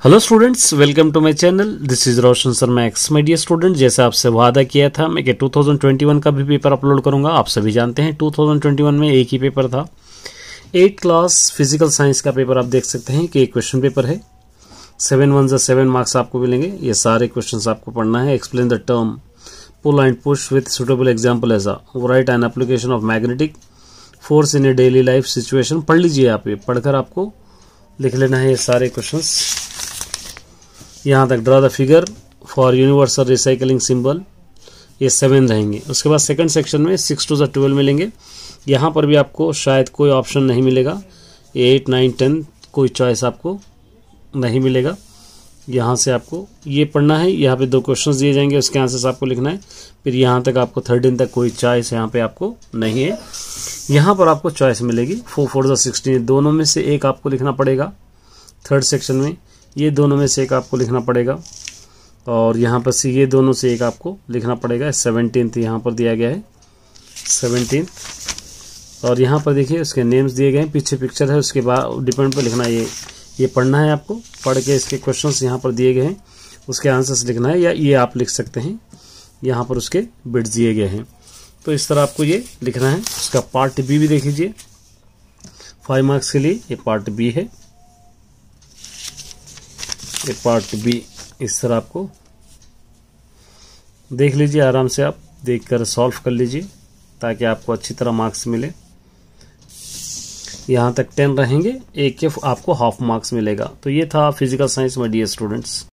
Hello students welcome to my channel this is Roshan Sharma ex my student जैसे आपसे वादा किया था, मैं कि 2021 का भी पेपर अपलोड करूँगा। आप सभी जानते हैं 2021 में एक ही पेपर था। एट क्लास फ़िज़िकल साइंस का पेपर आप देख सकते हैं कि एक क्वेश्चन पेपर है। सेवन वन जो सेवन मार्क्स आपको मिलेंगे। ये सारे क्वेश्चन आपको पढ़ना है। Explain the term pull and push with suitable example as write an application of magnetic force in a daily life situation पढ़ लीजिए आप ये। पढ़कर आपको लिख लेना है ये सारे क्वेश्चंस यहाँ तक draw the figure for universal recycling symbol ये सेवन रहेंगे। उसके बाद सेकंड सेक्शन में सिक्स टू ज ट्वेल्व मिलेंगे। यहाँ पर भी आपको शायद कोई ऑप्शन नहीं मिलेगा। एट नाइन टेन कोई चॉइस आपको नहीं मिलेगा। यहाँ से आपको ये पढ़ना है। यहाँ पे दो क्वेश्चंस दिए जाएँगे। उसके आंसर्स आपको लिखना है। फिर यहाँ तक आपको थर्टीन तक कोई चॉइस यहाँ पे आपको नहीं है। यहाँ पर आपको चॉइस मिलेगी। फोर फोर ज सिक्सटीन दोनों में से एक आपको लिखना पड़ेगा। थर्ड सेक्शन में ये दोनों में से एक आपको लिखना पड़ेगा। और यहाँ पर से, ये दोनों से एक आपको लिखना पड़ेगा। सेवनटीन यहाँ पर दिया गया है। सेवनटीन और यहाँ पर देखिए, उसके नेम्स दिए गए हैं। पीछे पिक्चर है, उसके बाद डिपेंड पर लिखना ये ये पढ़ना है आपको। पढ़ के इसके क्वेश्चंस यहाँ पर दिए गए हैं। उसके आंसर्स लिखना है, या ये आप लिख सकते हैं। यहाँ पर उसके बिट्स दिए गए हैं। तो इस तरह आपको ये लिखना है। उसका पार्ट बी भी देख लीजिए। फाइव मार्क्स के लिए ये पार्ट बी है। ये पार्ट भी इस तरह आपको देख लीजिए, आराम से आप देखकर सॉल्व कर लीजिए, ताकि आपको अच्छी तरह मार्क्स मिले। यहाँ तक टेन रहेंगे, एक के आपको हाफ़ मार्क्स मिलेगा। तो ये था फ़िज़िकल साइंस में डी स्टूडेंट्स